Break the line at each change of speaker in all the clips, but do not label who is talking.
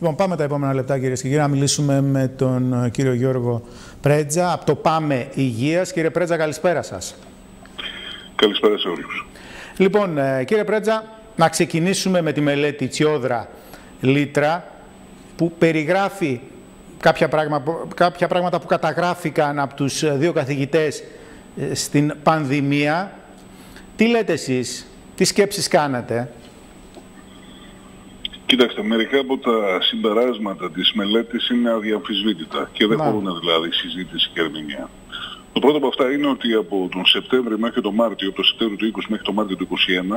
Λοιπόν, πάμε τα επόμενα λεπτά, κυρίες και κύριοι, να μιλήσουμε με τον ε, κύριο Γιώργο Πρέτζα από το Πάμε Υγείας. Κύριε Πρέτζα, καλησπέρα σας.
Καλησπέρα σε όλους.
Λοιπόν, ε, κύριε Πρέτζα, να ξεκινήσουμε με τη μελέτη Τσιόδρα Λίτρα, που περιγράφει κάποια, κάποια πράγματα που καταγράφηκαν από τους ε, δύο καθηγητές στην πανδημία. Τι λέτε εσείς, τι σκέψεις κάνετε.
Κοιτάξτε, μερικά από τα συμπεράσματα της μελέτης είναι αδιαμφισβήτητα και δεν χωρούν δηλαδή συζήτηση και ερμηνεία. Το πρώτο από αυτά είναι ότι από τον Σεπτέμβριο μέχρι τον Μάρτιο, από τον Σεπτέμβριο του 20 μέχρι τον Μάρτιο του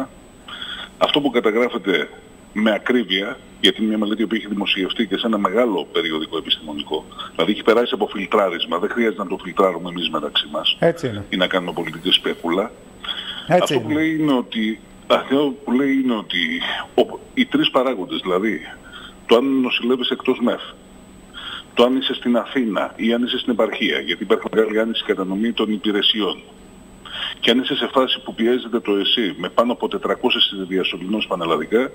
2021, αυτό που καταγράφεται με ακρίβεια, γιατί είναι μια μελέτη που έχει δημοσιευτεί και σε ένα μεγάλο περιοδικό επιστημονικό, δηλαδή έχει περάσει από φιλτράρισμα, δεν χρειάζεται να το φιλτράρουμε εμείς μεταξύ μας ή να κάνουμε πολιτική σπέκουλα. Έτσι αυτό που λέει είναι ότι αυτό που λέει είναι ότι οι τρεις παράγοντες, δηλαδή το αν νοσηλεύεις εκτός ΜΕΦ, το αν είσαι στην Αθήνα ή αν είσαι στην επαρχία, γιατί υπάρχει μεγάλη άνηση κατανομή των υπηρεσιών, και αν είσαι σε φάση που πιέζεται το ΕΣΥ με πάνω από 400 διασωληνώσεις πανελλαδικά,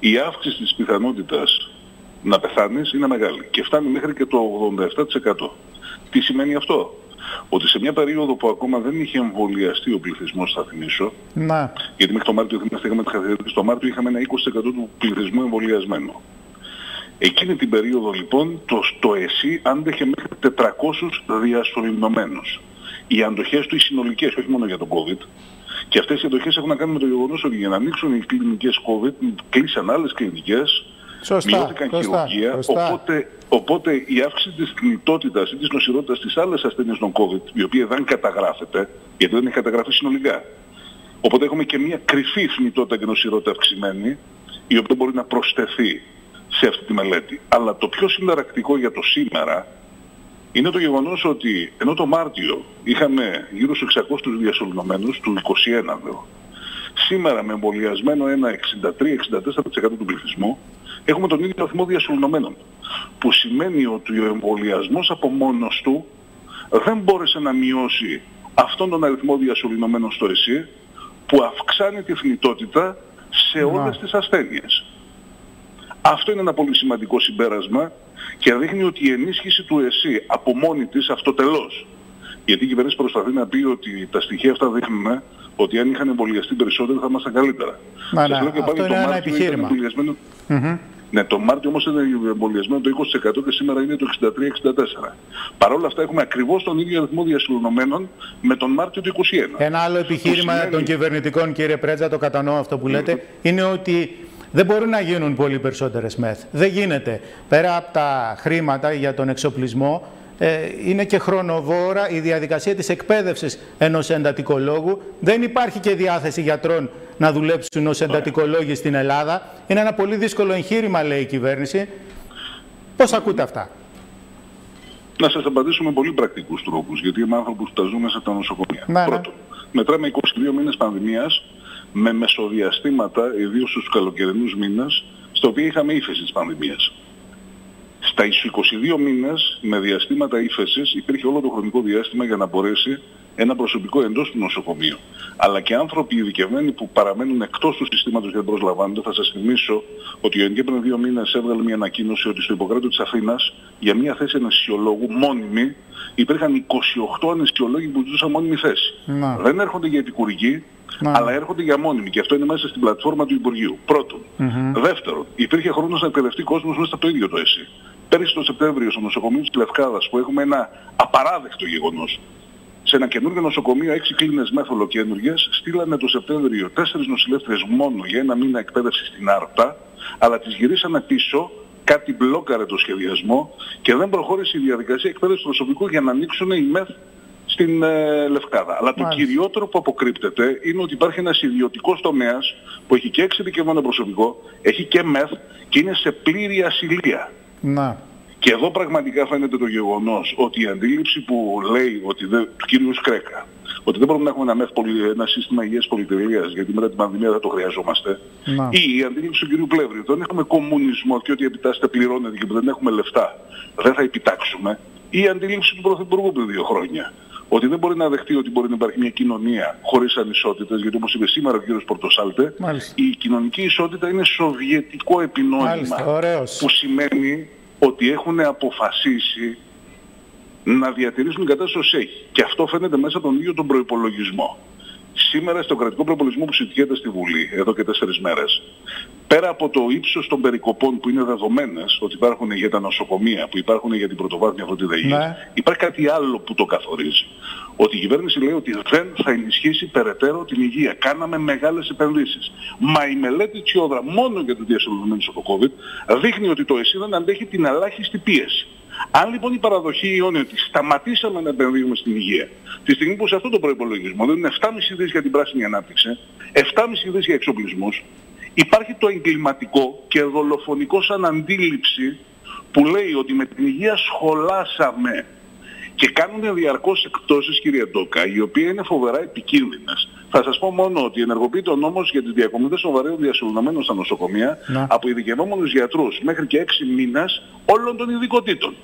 η αύξηση της πιθανότητας να πεθάνεις είναι μεγάλη και φτάνει μέχρι και το 87%. Τι σημαίνει αυτό; Ότι σε μια περίοδο που ακόμα δεν είχε εμβολιαστεί ο πληθυσμός, θα θυμίσω, να. γιατί μέχρι το Μάρτιο θυμάστε είχαμε τις το Μάρτιο είχαμε ένα 20% του πληθυσμού εμβολιασμένο. Εκείνη την περίοδο λοιπόν το, το ΕΣΥ άντεχε μέχρι 400 διασωληνωμένους. Οι αντοχές του οι συνολικές, όχι μόνο για το COVID, και αυτές οι αντοχές έχουν να κάνουν με το γεγονός ότι για να ανοίξουν οι κλινικές COVID κλείσαν άλλες κλινικές Σωστά, μειώθηκαν σωστά, χειρουργία, Οπότε, οπότε η αύξηση της θνητότητας ή της νοσηρότητας στις άλλες ασθένειες των COVID, η οποία δεν καταγράφεται, γιατί δεν έχει καταγραφεί συνολικά. Οπότε έχουμε και μια κρυφή θνητότητα και νοσηρότητα αυξημένη, η οποία μπορεί να προσθεθεί σε αυτή τη μελέτη. Αλλά το πιο συνταρακτικό για το σήμερα είναι το γεγονός ότι ενώ το Μάρτιο είχαμε γύρω στους 600 τους διασωληνωμένους, του 21 λέω, σήμερα με εμβολιασμένο ένα 63-64% του πληθυσμού, έχουμε τον ίδιο αριθμό διασωληνωμένων. Που σημαίνει ότι ο εμβολιασμός από μόνος του δεν μπόρεσε να μειώσει αυτόν τον αριθμό διασωληνωμένων στο ΕΣΥ που αυξάνει τη θνητότητα σε όλες τις ασθένειες. Αυτό είναι ένα πολύ σημαντικό συμπέρασμα και δείχνει ότι η ενίσχυση του ΕΣΥ από μόνη της αυτοτελώς γιατί η κυβέρνηση προσπαθεί να πει ότι τα στοιχεία αυτά δείχνουν ότι αν είχαν εμβολιαστεί περισσότερο θα ήμασταν καλύτερα.
Μα, ναι, και πάλι αυτό το είναι επιχείρημα.
Ναι, το Μάρτιο όμως ήταν εμβολιασμένο το 20% και σήμερα είναι το 63-64. Παρ' όλα αυτά έχουμε ακριβώς τον ίδιο αριθμό διασυλλονωμένων με τον Μάρτιο του 2021.
Ένα άλλο επιχείρημα των κυβερνητικών, κύριε Πρέτζα, το κατανοώ αυτό που λέτε, είναι ότι δεν μπορούν να γίνουν πολύ περισσότερες μεθ. Δεν γίνεται. Πέρα από τα χρήματα για τον εξοπλισμό, ε, είναι και χρονοβόρα η διαδικασία της εκπαίδευσης ενός εντατικολόγου. Δεν υπάρχει και διάθεση γιατρών να δουλέψουν ως εντατικολόγοι στην Ελλάδα. Είναι ένα πολύ δύσκολο εγχείρημα, λέει η κυβέρνηση. Πώς ακούτε αυτά;
Να σας απαντήσουμε με πολύ πρακτικούς τρόπους, γιατί είμαι άνθρωπος που τα ζούμε σε τα νοσοκομεία. Ναι, ναι. Πρώτον, μετράμε 22 μήνες πανδημίας με μεσοδιαστήματα, ιδίως στους καλοκαιρινούς μήνες, στο οποίο είχαμε ύφεση της πανδημίας. Στα 22 μήνες με διαστήματα ύφεσης υπήρχε όλο το χρονικό διάστημα για να μπορέσει ένα προσωπικό εντός του νοσοκομείου. Αλλά και άνθρωποι ειδικευμένοι που παραμένουν εκτός του συστήματος για να προσλαμβάνονται. Θα σας θυμίσω ότι ο ΕΝΚΕ πριν δύο μήνες έβγαλε μια ανακοίνωση ότι στο υποκράτο της Αθήνας για μια θέση αναισθησιολόγου μόνιμη υπήρχαν 28 αναισθησιολόγοι που ζούσαν μόνιμη θέση. Να. Δεν έρχονται για επικουρική, αλλά έρχονται για μόνιμη και αυτό είναι μέσα στην πλατφόρμα του Υπουργείου. Πρώτον. Δεύτερον, υπήρχε χρόνος να εκπαιδευτεί κόσμος μέσα από το ίδιο το ΕΣΥ. Πέρυσι το Σεπτέμβριο στο νοσοκομείο της Λευκάδας που έχουμε ένα απαράδεκτο γεγονός. Σε ένα καινούργιο νοσοκομείο, έξι κλίνες μέθολο καινούργιες, στείλανε το Σεπτέμβριο τέσσερις νοσηλεύτρες μόνο για ένα μήνα εκπαίδευσης στην Άρτα, αλλά τις γυρίσανε πίσω, κάτι μπλόκαρε το σχεδιασμό και δεν προχώρησε η διαδικασία εκπαίδευσης του προσωπικού για να ανοίξουν οι ΜΕΘ στην ε, Λευκάδα. Αλλά το κυριότερο που αποκρύπτεται είναι ότι υπάρχει ένας ιδιωτικός τομέας που έχει και εξειδικευμένο προσωπικό, έχει και ΜΕΘ και είναι σε πλήρη ασυλία. Να. Και εδώ πραγματικά φαίνεται το γεγονός ότι η αντίληψη που λέει ότι δεν, του κύριου Σκρέκα, ότι δεν μπορούμε να έχουμε ένα, ένα σύστημα υγείας πολυτελείας γιατί μετά την πανδημία δεν το χρειαζόμαστε. Να. Ή η αντίληψη του κύριου Πλεύρη, ότι δεν έχουμε κομμουνισμό και ότι επιτάσσεται πληρώνεται και που δεν έχουμε λεφτά, δεν θα επιτάξουμε. Ή η αντίληψη του Πρωθυπουργού πριν δύο χρόνια, ότι δεν μπορεί να δεχτεί ότι μπορεί να υπάρχει μια κοινωνία χωρίς ανισότητες, γιατί όπως είπε σήμερα ο κ. Πορτοσάλτε, η κοινωνική ισότητα είναι σοβιετικό επινόημα, που σημαίνει ότι έχουν αποφασίσει να διατηρήσουν την κατάσταση ως έχει. Και αυτό φαίνεται μέσα από τον ίδιο τον προϋπολογισμό. Σήμερα στο κρατικό προπολογισμό που συζητιέται στη Βουλή, εδώ και τέσσερις μέρες, πέρα από το ύψος των περικοπών που είναι δεδομένες ότι υπάρχουν για τα νοσοκομεία, που υπάρχουν για την πρωτοβάθμια φροντίδα ναι. υπάρχει κάτι άλλο που το καθορίζει. Ότι η κυβέρνηση λέει ότι δεν θα ενισχύσει περαιτέρω την υγεία. Κάναμε μεγάλες επενδύσεις. Μα η μελέτη Τσιόδρα μόνο για τους διασωλωμένους από το COVID δείχνει ότι το ΕΣΥ δεν αντέχει την ελάχιστη πίεση. Αν λοιπόν η παραδοχή είναι ότι σταματήσαμε να επενδύουμε στην υγεία, τη στιγμή που σε αυτό το προϋπολογισμό δεν είναι 7,5 δις για την πράσινη ανάπτυξη, 7,5 δις για εξοπλισμούς, υπάρχει το εγκληματικό και δολοφονικό σαν αντίληψη που λέει ότι με την υγεία σχολάσαμε και κάνουν διαρκώς εκπτώσεις κύριε Ντόκα, οι οποίες είναι φοβερά επικίνδυνες. Θα σας πω μόνο ότι ενεργοποιείται ο νόμος για τις διακομιδές των βαρέων διασωληνωμένων στα νοσοκομεία να. από ειδικευόμενους γιατρούς μέχρι και 6 μήνες όλων των ειδικοτήτων.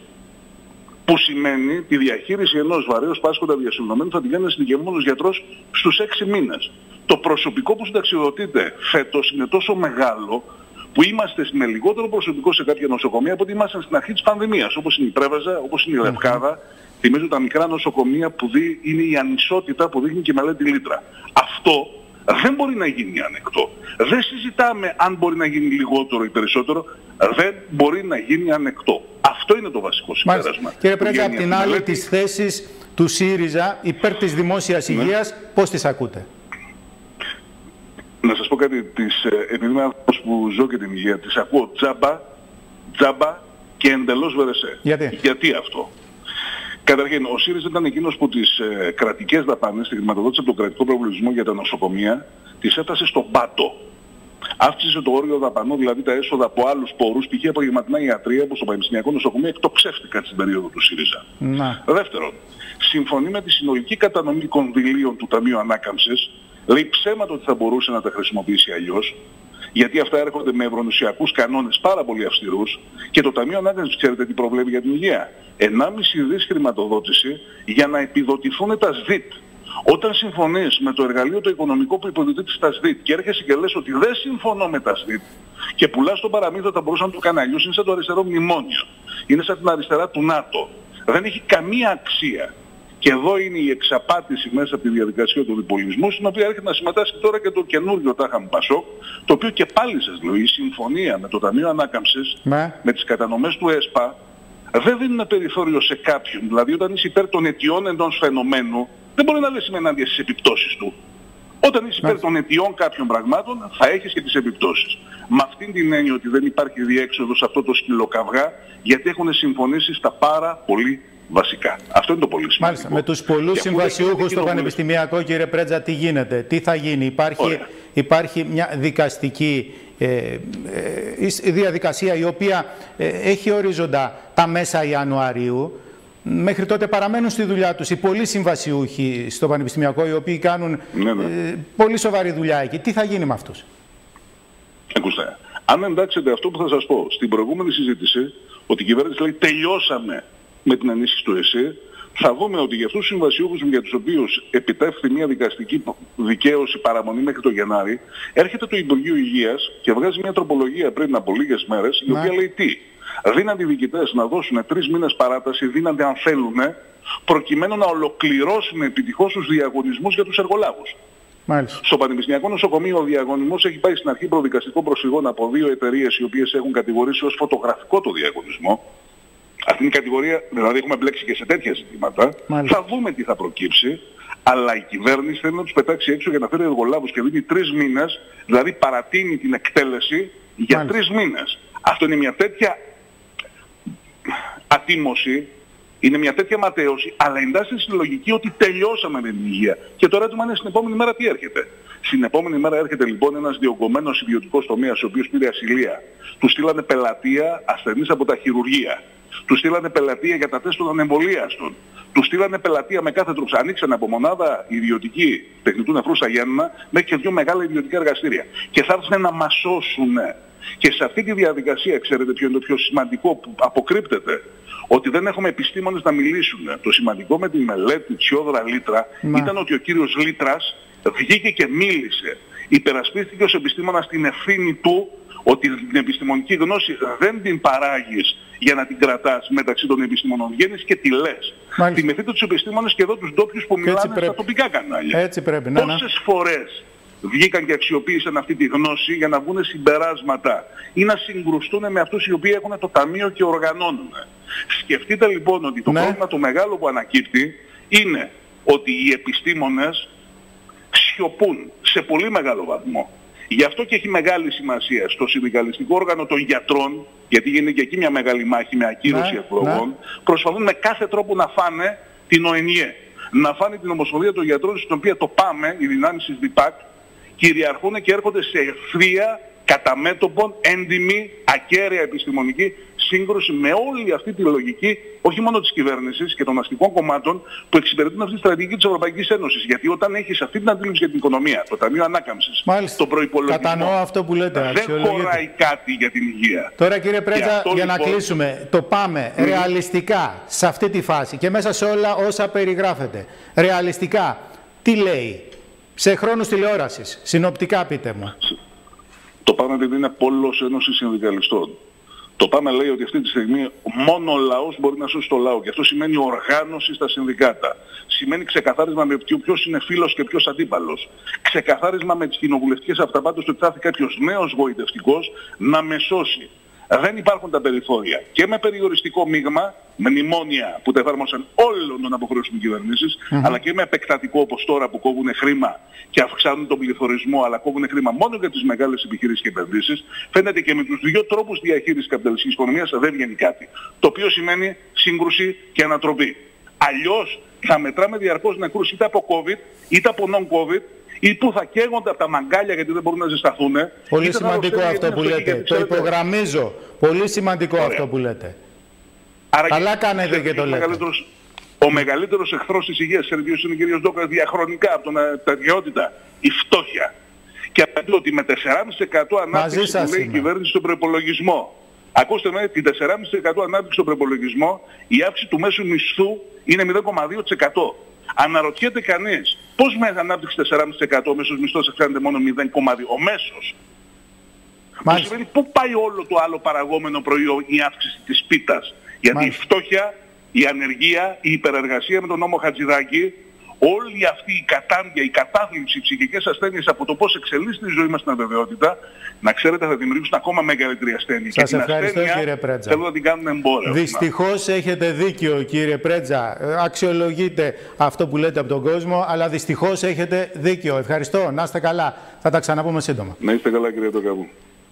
Που σημαίνει τη διαχείριση ενός βαρέως πάσχοντα διασωληνωμένου θα την κάνει ένας ειδικευόμενος γιατρός στους 6 μήνες. Το προσωπικό που συνταξιοδοτείται φέτος είναι τόσο μεγάλο που είμαστε με λιγότερο προσωπικό σε κάποια νοσοκομεία από ότι ήμασταν στην αρχή της πανδημίας, όπως είναι η Πρέβαζα, όπως είναι η Λευκάδα, Θυμίζω τα μικρά νοσοκομεία που δει, είναι η ανισότητα που δείχνει και η μελέτη Λίτρα. Αυτό δεν μπορεί να γίνει ανεκτό. Δεν συζητάμε αν μπορεί να γίνει λιγότερο ή περισσότερο. Δεν μπορεί να γίνει ανεκτό. Αυτό είναι το βασικό συμπέρασμα.
Κύριε Πρέζα, από την άλλη τις θέσεις του ΣΥΡΙΖΑ υπέρ της δημόσιας ναι. υγείας, πώς τις ακούτε;
Να σας πω κάτι, τις, ε, επειδή είμαι άνθρωπος που ζω και την υγεία, τις ακούω τζάμπα, τζάμπα και εντελώς βερεσέ.
Γιατί,
Γιατί αυτό; Καταρχήν, ο ΣΥΡΙΖΑ ήταν εκείνος που τις ε, κρατικές δαπάνες, τη χρηματοδότηση από τον κρατικό προβλησμό για τα νοσοκομεία, τις έφτασε στον πάτο. Αύξησε το όριο δαπανού, δηλαδή τα έσοδα από άλλους πόρους, π.χ. απογευματινά ιατρία, όπως το Πανεπιστημιακό Νοσοκομείο, εκτοξεύτηκαν στην περίοδο του ΣΥΡΙΖΑ.
Να.
Δεύτερον, συμφωνεί με τη συνολική κατανομή κονδυλίων του Ταμείου Ανάκαμψης, λέει ψέματα ότι θα μπορούσε να τα χρησιμοποιήσει αλλιώς, γιατί αυτά έρχονται με ευρωνοσιακούς κανόνες πάρα πολύ αυστηρούς και το Ταμείο Ανάκαμψης ξέρετε τι προβλέπει για την υγεία. 1,5 δις χρηματοδότηση για να επιδοτηθούν τα ΣΔΙΤ. Όταν συμφωνείς με το εργαλείο το οικονομικό που υποδοτείται στα ΣΔΙΤ και έρχεσαι και λες ότι δεν συμφωνώ με τα ΣΔΙΤ και πουλάς τον παραμύθι θα μπορούσαν να το κάνει αλλιώς, είναι σαν το αριστερό μνημόνιο. Είναι σαν την αριστερά του ΝΑΤΟ. Δεν έχει καμία αξία. Και εδώ είναι η εξαπάτηση μέσα από τη διαδικασία του διπολισμού, στην οποία έρχεται να συμμετάσχει τώρα και το καινούργιο Τάχαμ Πασό, το οποίο και πάλι σας λέω, η συμφωνία με το Ταμείο Ανάκαμψης,
ναι.
με τις κατανομές του ΕΣΠΑ, δεν δίνουν περιθώριο σε κάποιον. Δηλαδή όταν είσαι υπέρ των αιτιών ενός φαινομένου, δεν μπορεί να λες είμαι ενάντια στις επιπτώσεις του. Όταν είσαι υπέρ των αιτιών κάποιων πραγμάτων, θα έχεις και τις επιπτώσεις. Με αυτήν την έννοια ότι δεν υπάρχει διέξοδος σε αυτό το σκυλοκαυγά, γιατί έχουν συμφωνήσει στα πάρα πολύ βασικά. Αυτό είναι το πολύ σημαντικό.
Μάλιστα. Με τους πολλούς συμβασιούχους στο Πανεπιστημιακό, κύριε Πρέτζα, τι γίνεται, τι θα γίνει. Υπάρχει, υπάρχει μια δικαστική ε, ε, διαδικασία η οποία ε, έχει ορίζοντα τα μέσα Ιανουαρίου. Μέχρι τότε παραμένουν στη δουλειά τους οι πολλοί συμβασιούχοι στο Πανεπιστημιακό, οι οποίοι κάνουν ναι, ναι. πολύ σοβαρή δουλειά εκεί. Τι θα γίνει με αυτούς;
Ακούστε, αν εντάξετε αυτό που θα σας πω, στην προηγούμενη συζήτηση, ότι η κυβέρνηση λέει τελειώσαμε με την ενίσχυση του ΕΣΥ, θα δούμε ότι για αυτούς τους συμβασιούχους για τους οποίους επιτεύχθη μια δικαστική δικαίωση παραμονή μέχρι το Γενάρη, έρχεται το Υπουργείο Υγείας και βγάζει μια τροπολογία πριν από λίγες μέρες, η οποία λέει τι. Δίνανται οι διοικητές να δώσουν τρεις μήνες παράταση, δίνανται αν θέλουν, προκειμένου να ολοκληρώσουν επιτυχώς τους διαγωνισμούς για τους εργολάβους.
Μάλιστα.
Στο Πανεπιστημιακό Νοσοκομείο ο διαγωνισμός έχει πάει στην αρχή προδικαστικό προσφυγών από δύο εταιρείες οι οποίες έχουν κατηγορήσει ως φωτογραφικό το διαγωνισμό. Αυτή είναι η κατηγορία, δηλαδή έχουμε μπλέξει και σε τέτοια ζητήματα. Θα δούμε τι θα προκύψει. Αλλά η κυβέρνηση θέλει να τους πετάξει έξω για να φέρει εργολάβους και δίνει τρεις μήνες, δηλαδή παρατείνει την εκτέλεση για Μάλιστα. τρεις μήνες. Αυτό είναι μια τέτοια ατίμωση, είναι μια τέτοια ματέωση, αλλά εντάσσεται στη λογική ότι τελειώσαμε με την υγεία. Και το ερώτημα είναι στην επόμενη μέρα τι έρχεται; Στην επόμενη μέρα έρχεται λοιπόν ένας διωγγωμένος ιδιωτικός τομέας, ο οποίος πήρε ασυλία. Του στείλανε πελατεία ασθενείς από τα χειρουργεία. Τους στείλανε πελατεία για τα τεστ των ανεμβολίαστων. Τους στείλανε πελατεία με κάθε τρόπο. Ανοίξανε από μονάδα ιδιωτική τεχνητού νεφρού στα Γέννα μέχρι και δύο μεγάλα ιδιωτικά εργαστήρια. Και θα έρθουν να μας σώσουν Και σε αυτή τη διαδικασία, ξέρετε ποιο είναι το πιο σημαντικό που αποκρύπτεται, ότι δεν έχουμε επιστήμονες να μιλήσουν. Το σημαντικό με τη μελέτη Τσιόδρα Λίτρα ήταν ότι ο κύριος Λίτρας βγήκε και μίλησε. Υπερασπίστηκε ως επιστήμονας την ευθύνη του ότι την επιστημονική γνώση δεν την παράγεις για να την κρατάς μεταξύ των επιστήμονων. Βγαίνεις και τη λες. Μάλιστα. Θυμηθείτε τους επιστήμονες και εδώ τους ντόπιους που μιλάνε στα τοπικά κανάλια.
Έτσι πρέπει. Ναι,
Πόσες φορές βγήκαν και αξιοποίησαν αυτή τη γνώση για να βγουν συμπεράσματα ή να συγκρουστούν με αυτούς οι οποίοι έχουν το ταμείο και οργανώνουν. Σκεφτείτε λοιπόν ότι το ναι. πρόβλημα το μεγάλο που ανακύπτει είναι ότι οι επιστήμονες σιωπούν σε πολύ μεγάλο βαθμό. Γι' αυτό και έχει μεγάλη σημασία στο συνδικαλιστικό όργανο των γιατρών, γιατί γίνεται και εκεί μια μεγάλη μάχη με ακύρωση ναι, εκλογών, ναι. προσπαθούν με κάθε τρόπο να φάνε την ΟΕΝΙΕ. Να φάνε την Ομοσπονδία των Γιατρών, στην οποία το πάμε, οι δυνάμεις της ΔΙΠΑΚ, κυριαρχούν και έρχονται σε ευθεία κατά μέτωπον έντιμη, ακέραια επιστημονική σύγκρουση με όλη αυτή τη λογική, όχι μόνο της κυβέρνησης και των αστικών κομμάτων που εξυπηρετούν αυτή τη στρατηγική της Ευρωπαϊκής Ένωσης. Γιατί όταν έχεις αυτή την αντίληψη για την οικονομία, το Ταμείο Ανάκαμψης,
Μάλιστα.
το προϋπολογισμό,
Κατανοώ αυτό που λέτε,
δεν χωράει κάτι για την υγεία.
Τώρα κύριε Πρέτζα, για να λοιπόν- κλείσουμε, το πάμε ρεαλιστικά σε αυτή τη φάση και μέσα σε όλα όσα περιγράφεται. Ρεαλιστικά, τι λέει; Σε χρόνους τηλεόρασης, συνοπτικά πείτε μου.
Το πάμε επειδή είναι πόλος Ένωσης Συνδικαλιστών. Το ΠΑΜΕ λέει ότι αυτή τη στιγμή μόνο ο λαός μπορεί να σώσει το λαό και αυτό σημαίνει οργάνωση στα συνδικάτα. Σημαίνει ξεκαθάρισμα με ποιος είναι φίλος και ποιος αντίπαλος. Ξεκαθάρισμα με τις κοινοβουλευτικές αυταπάτες ότι θα έρθει κάποιος νέος βοητευτικός να με σώσει δεν υπάρχουν τα περιθώρια. Και με περιοριστικό μείγμα, με μνημόνια που τα εφάρμοσαν όλων των αποχρεώσεων κυβερνήσεις, αλλά και με επεκτατικό όπως τώρα που κόβουν χρήμα και αυξάνουν τον πληθωρισμό, αλλά κόβουν χρήμα μόνο για τις μεγάλες επιχειρήσεις και επενδύσεις, φαίνεται και με τους δύο τρόπους διαχείρισης καπιταλιστικής οικονομίας δεν βγαίνει κάτι. Το οποίο σημαίνει σύγκρουση και ανατροπή. Αλλιώς θα μετράμε διαρκώς νεκρούς είτε από COVID είτε από non-COVID ή που θα καίγονται από τα μαγκάλια γιατί δεν μπορούν να ζεσταθούν.
Πολύ σημαντικό αυτό που λέτε. Το υπογραμμίζω. Πολύ σημαντικό αυτό που λέτε. Άρα Καλά κάνετε και το λέτε.
Ο μεγαλύτερος εχθρός της υγείας της είναι ο κ. Ντόκας διαχρονικά από την αδιότητα, η φτώχεια. Και απαντώ ότι με 4,5% ανάπτυξη που λέει η κυβέρνηση στον προπολογισμό. Ακούστε με, την 4,5% ανάπτυξη στον προπολογισμό, η αύξηση του μέσου μισθού είναι 0,2%. Αναρωτιέται κανείς πώς με ανάπτυξη 4,5% ο μέσος μισθός αυξάνεται μόνο 0,2%. Ο μέσος; Που σημαίνει πού πάει όλο το άλλο παραγόμενο προϊόν η αύξηση της πίτας. Γιατί η φτώχεια, η ανεργία, η υπερεργασία με τον νόμο Χατζηδάκη όλη αυτή η κατάργεια, η κατάθλιψη, οι ψυχικές ασθένειες από το πώς εξελίσσεται η ζωή μας στην αβεβαιότητα, να ξέρετε θα δημιουργήσουν ακόμα μεγαλύτερη ασθένεια.
Σας και ευχαριστώ
ασθένεια,
κύριε Πρέτζα.
Θέλω να την κάνουν εμπόρευμα.
Δυστυχώς έχετε δίκιο κύριε Πρέτζα. Αξιολογείτε αυτό που λέτε από τον κόσμο, αλλά δυστυχώς έχετε δίκιο. Ευχαριστώ. Να είστε καλά. Θα τα ξαναπούμε σύντομα.
Να είστε καλά κύριε Τοκαβού.